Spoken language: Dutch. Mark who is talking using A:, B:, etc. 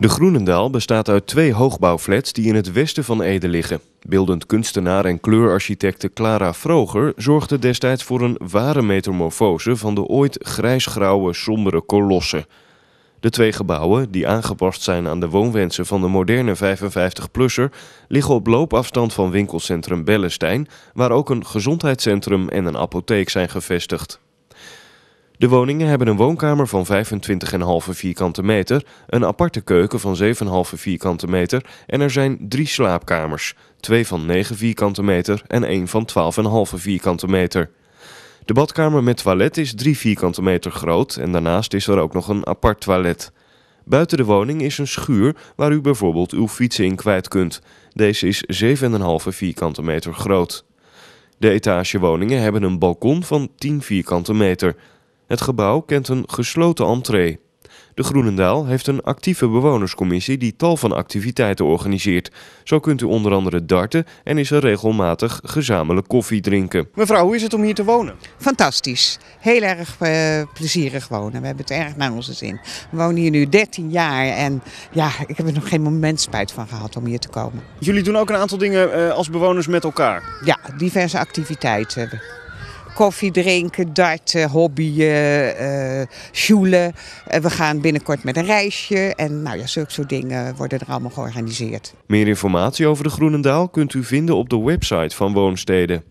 A: De Groenendaal bestaat uit twee hoogbouwflats die in het westen van Ede liggen. Beeldend kunstenaar en kleurarchitecte Clara Vroger zorgde destijds voor een ware metamorfose van de ooit grijsgrauwe, sombere kolossen. De twee gebouwen, die aangepast zijn aan de woonwensen van de moderne 55-plusser, liggen op loopafstand van winkelcentrum Bellestein, waar ook een gezondheidscentrum en een apotheek zijn gevestigd. De woningen hebben een woonkamer van 25,5 vierkante meter, een aparte keuken van 7,5 vierkante meter en er zijn drie slaapkamers, twee van 9 vierkante meter en één van 12,5 vierkante meter. De badkamer met toilet is 3 vierkante meter groot en daarnaast is er ook nog een apart toilet. Buiten de woning is een schuur waar u bijvoorbeeld uw fietsen in kwijt kunt. Deze is 7,5 vierkante meter groot. De etagewoningen hebben een balkon van 10 vierkante meter. Het gebouw kent een gesloten entree. De Groenendaal heeft een actieve bewonerscommissie die tal van activiteiten organiseert. Zo kunt u onder andere darten en is er regelmatig gezamenlijk koffie drinken.
B: Mevrouw, hoe is het om hier te wonen?
C: Fantastisch. Heel erg uh, plezierig wonen. We hebben het erg naar onze zin. We wonen hier nu 13 jaar en ja, ik heb er nog geen moment spijt van gehad om hier te komen.
B: Jullie doen ook een aantal dingen uh, als bewoners met elkaar?
C: Ja, diverse activiteiten koffie drinken, darten, hobbyen, uh, sjoelen. Uh, we gaan binnenkort met een reisje en nou ja, zulke soort dingen worden er allemaal georganiseerd.
A: Meer informatie over de Groenendaal kunt u vinden op de website van Woonsteden.